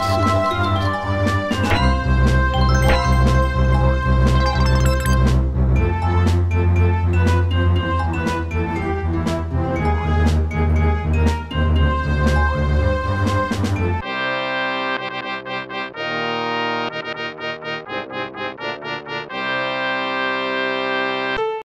Jackson.